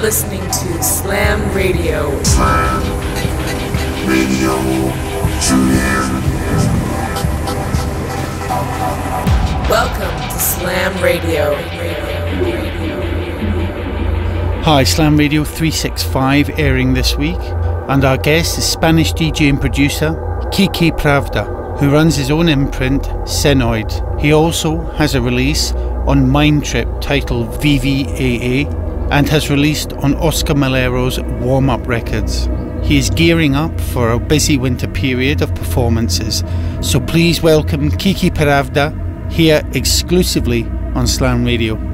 listening to Slam Radio. Slam Radio. Tune in. Welcome to Slam Radio. Hi, Slam Radio 365 airing this week, and our guest is Spanish DJ and producer Kike Pravda, who runs his own imprint, Senoid. He also has a release on Mind Trip titled VVAA and has released on Oscar Mulero's Warm Up Records. He is gearing up for a busy winter period of performances, so please welcome Kike Pravda here exclusively on Slam Radio.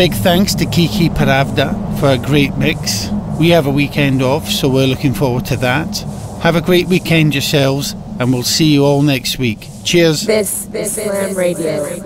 Big thanks to Kike Pravda for a great mix. We have a weekend off, so we're looking forward to that. Have a great weekend yourselves, and we'll see you all next week. Cheers. This, this is Slam Radio.